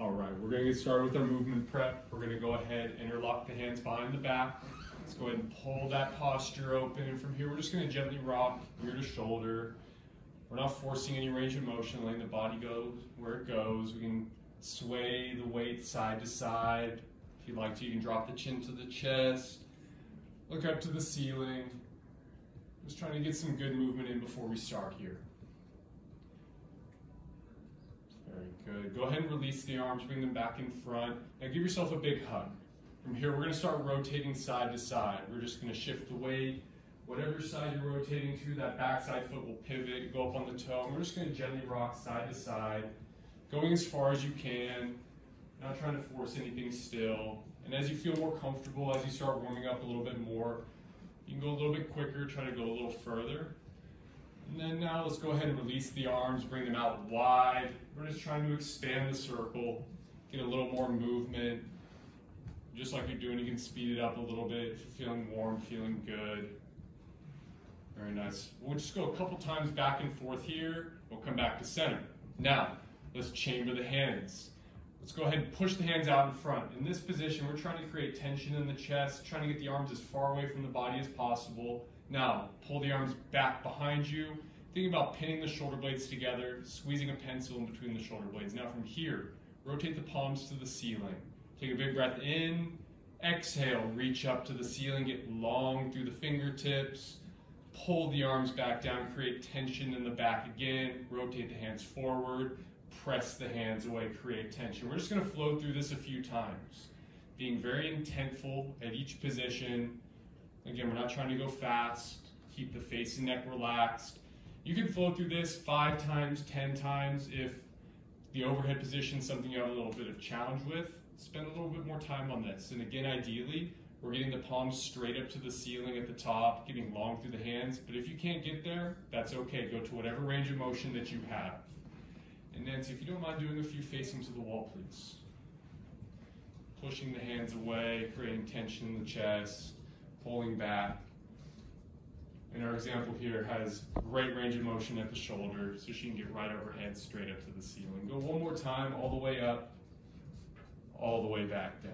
All right, we're gonna get started with our movement prep. We're gonna go ahead, and interlock the hands behind the back. Let's go ahead and pull that posture open. And from here, we're just gonna gently rock ear to shoulder. We're not forcing any range of motion, letting the body go where it goes. We can sway the weight side to side. If you'd like to, you can drop the chin to the chest. Look up to the ceiling. Just trying to get some good movement in before we start here. Very good. Go ahead and release the arms, bring them back in front. Now give yourself a big hug. From here, we're gonna start rotating side to side. We're just gonna shift the weight. Whatever side you're rotating to, that backside foot will pivot, go up on the toe. And we're just gonna gently rock side to side, going as far as you can, not trying to force anything still. And as you feel more comfortable, as you start warming up a little bit more, you can go a little bit quicker, try to go a little further. And then now let's go ahead and release the arms, bring them out wide. We're just trying to expand the circle, get a little more movement. Just like you're doing, you can speed it up a little bit feeling warm, feeling good. Very nice. We'll just go a couple times back and forth here. We'll come back to center. Now, let's chamber the hands. Let's go ahead and push the hands out in front. In this position, we're trying to create tension in the chest, trying to get the arms as far away from the body as possible. Now, pull the arms back behind you. Think about pinning the shoulder blades together, squeezing a pencil in between the shoulder blades. Now from here, rotate the palms to the ceiling. Take a big breath in, exhale, reach up to the ceiling, get long through the fingertips, pull the arms back down, create tension in the back again, rotate the hands forward, press the hands away, create tension. We're just gonna flow through this a few times, being very intentful at each position. Again, we're not trying to go fast, keep the face and neck relaxed. You can flow through this five times, 10 times if the overhead position is something you have a little bit of challenge with. Spend a little bit more time on this. And again, ideally, we're getting the palms straight up to the ceiling at the top, getting long through the hands. But if you can't get there, that's okay. Go to whatever range of motion that you have. And Nancy, if you don't mind doing a few facing to the wall, please. Pushing the hands away, creating tension in the chest, pulling back. And our example here has great range of motion at the shoulder, so she can get right overhead straight up to the ceiling. Go one more time, all the way up, all the way back down.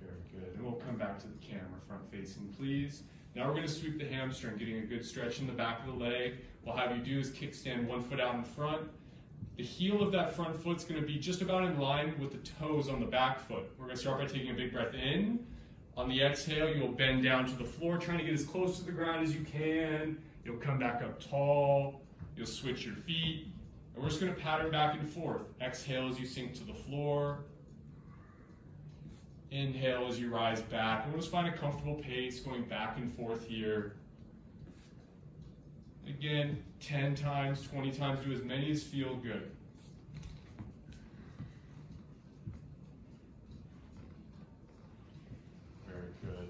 Very good. And we'll come back to the camera, front facing, please. Now we're going to sweep the hamstring, getting a good stretch in the back of the leg. We'll have you do is kickstand one foot out in front. The heel of that front foot's going to be just about in line with the toes on the back foot. We're going to start by taking a big breath in. On the exhale, you'll bend down to the floor, trying to get as close to the ground as you can. You'll come back up tall. You'll switch your feet. And we're just going to pattern back and forth. Exhale as you sink to the floor. Inhale as you rise back. And we'll just find a comfortable pace going back and forth here. Again, 10 times, 20 times, do as many as feel good. Very good.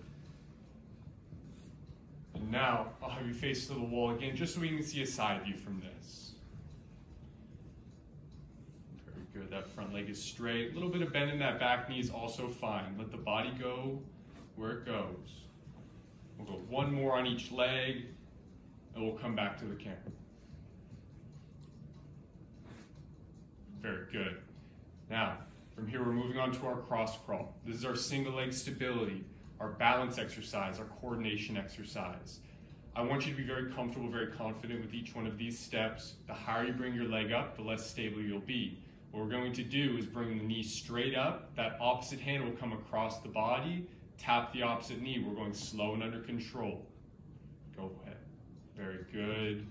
And now I'll have you face to the wall again, just so we can see a side view from this. Very good, that front leg is straight. A little bit of bend in that back knee is also fine. Let the body go where it goes. We'll go one more on each leg, and we'll come back to the camera. Very good. Now, from here we're moving on to our cross crawl. This is our single leg stability our balance exercise, our coordination exercise. I want you to be very comfortable, very confident with each one of these steps. The higher you bring your leg up, the less stable you'll be. What we're going to do is bring the knee straight up. That opposite hand will come across the body. Tap the opposite knee. We're going slow and under control. Go. Very good.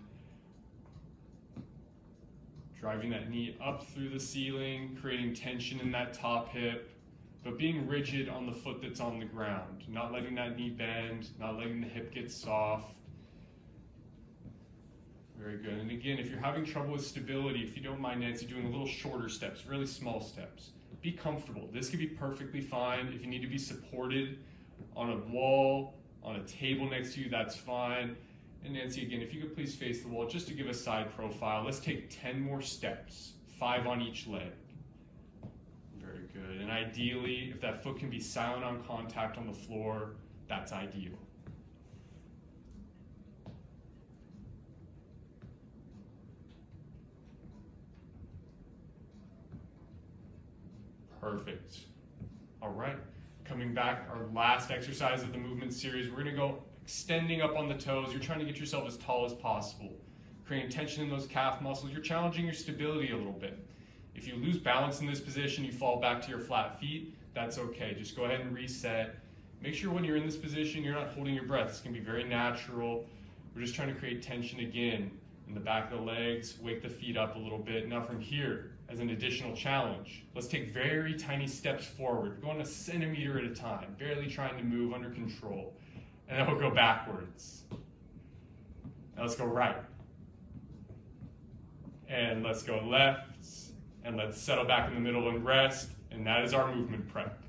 Driving that knee up through the ceiling, creating tension in that top hip but being rigid on the foot that's on the ground, not letting that knee bend, not letting the hip get soft. Very good. And again, if you're having trouble with stability, if you don't mind, Nancy, doing a little shorter steps, really small steps, be comfortable. This could be perfectly fine. If you need to be supported on a wall, on a table next to you, that's fine. And Nancy, again, if you could please face the wall just to give a side profile. Let's take 10 more steps, five on each leg. Very good. And ideally, if that foot can be silent on contact on the floor, that's ideal. Perfect. All right. Coming back, our last exercise of the movement series, we're going to go extending up on the toes. You're trying to get yourself as tall as possible, creating tension in those calf muscles. You're challenging your stability a little bit. If you lose balance in this position, you fall back to your flat feet, that's okay. Just go ahead and reset. Make sure when you're in this position, you're not holding your breath. It's to be very natural. We're just trying to create tension again in the back of the legs, wake the feet up a little bit. Now from here, as an additional challenge, let's take very tiny steps forward, going a centimeter at a time, barely trying to move under control. And then we'll go backwards. Now let's go right. And let's go left. And let's settle back in the middle and rest. And that is our movement prep.